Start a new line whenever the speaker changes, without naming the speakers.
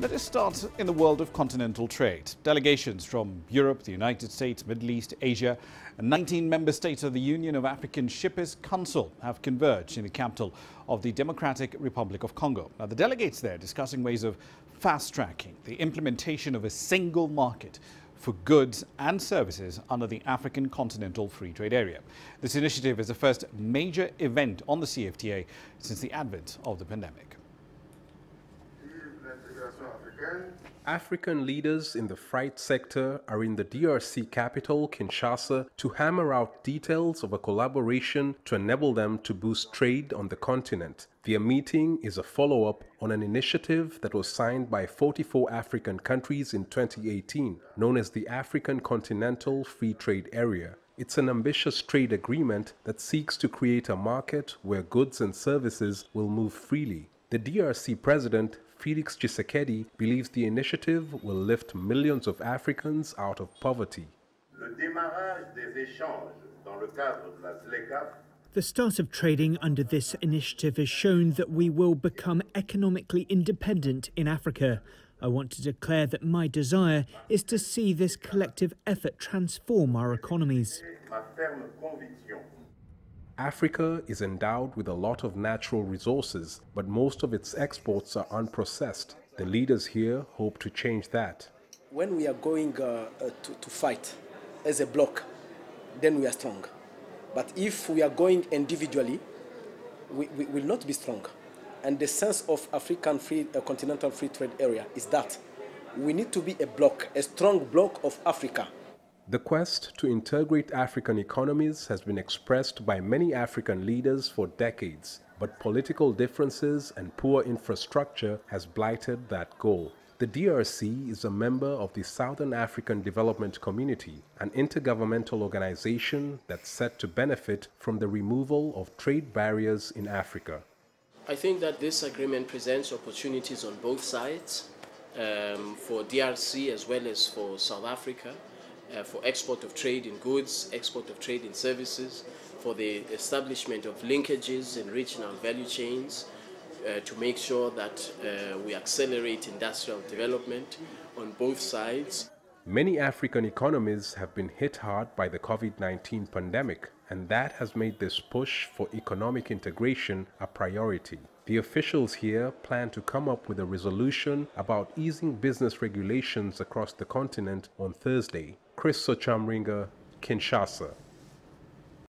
Let us start in the world of continental trade. Delegations from Europe, the United States, Middle East, Asia, and 19 member states of the Union of African Shippers Council have converged in the capital of the Democratic Republic of Congo. Now, the delegates there discussing ways of fast tracking the implementation of a single market for goods and services under the African Continental Free Trade Area. This initiative is the first major event on the CFTA since the advent of the pandemic.
African leaders in the freight sector are in the DRC capital, Kinshasa, to hammer out details of a collaboration to enable them to boost trade on the continent. Their meeting is a follow up on an initiative that was signed by 44 African countries in 2018, known as the African Continental Free Trade Area. It's an ambitious trade agreement that seeks to create a market where goods and services will move freely. The DRC president Felix Tshisekedi believes the initiative will lift millions of Africans out of poverty.
The start of trading under this initiative has shown that we will become economically independent in Africa. I want to declare that my desire is to see this collective effort transform our economies.
Africa is endowed with a lot of natural resources, but most of its exports are unprocessed. The leaders here hope to change that.
When we are going uh, uh, to, to fight as a bloc, then we are strong. But if we are going individually, we, we will not be strong. And the sense of African free, uh, continental free trade area is that we need to be a bloc, a strong bloc of Africa.
The quest to integrate African economies has been expressed by many African leaders for decades, but political differences and poor infrastructure has blighted that goal. The DRC is a member of the Southern African Development Community, an intergovernmental organization that's set to benefit from the removal of trade barriers in Africa.
I think that this agreement presents opportunities on both sides um, for DRC as well as for South Africa uh, for export of trade in goods, export of trade in services, for the establishment of linkages in regional value chains uh, to make sure that uh, we accelerate industrial development on both sides.
Many African economies have been hit hard by the COVID 19 pandemic, and that has made this push for economic integration a priority. The officials here plan to come up with a resolution about easing business regulations across the continent on Thursday. Chris Ocamringa, Kinshasa.